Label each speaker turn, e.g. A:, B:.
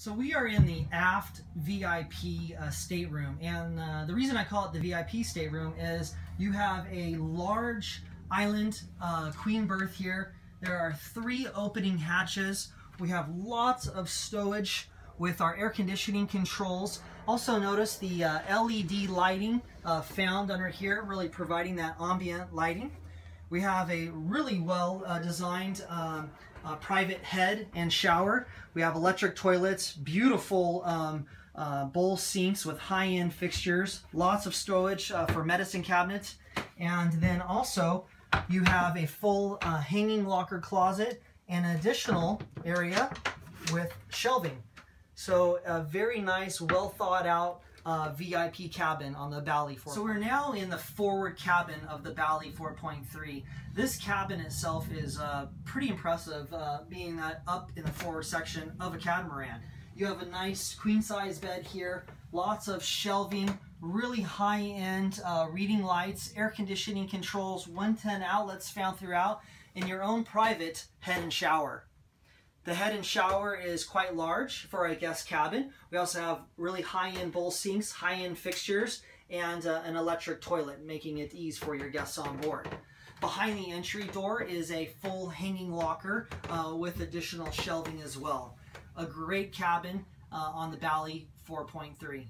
A: So we are in the aft VIP uh, stateroom, and uh, the reason I call it the VIP stateroom is you have a large island uh, queen berth here. There are three opening hatches. We have lots of stowage with our air conditioning controls. Also notice the uh, LED lighting uh, found under here, really providing that ambient lighting. We have a really well uh, designed um, uh, private head and shower. We have electric toilets, beautiful um, uh, bowl sinks with high-end fixtures, lots of storage uh, for medicine cabinets, and then also you have a full uh, hanging locker closet and an additional area with shelving. So a very nice, well thought out uh, VIP cabin on the Bali 4. So we're now in the forward cabin of the Bali 4.3. This cabin itself is uh, pretty impressive, uh, being that up in the forward section of a catamaran. You have a nice queen size bed here, lots of shelving, really high-end uh, reading lights, air conditioning controls, 110 outlets found throughout, and your own private head and shower. The head and shower is quite large for a guest cabin. We also have really high-end bowl sinks, high-end fixtures, and uh, an electric toilet, making it ease for your guests on board. Behind the entry door is a full hanging locker uh, with additional shelving as well. A great cabin uh, on the Bali 4.3.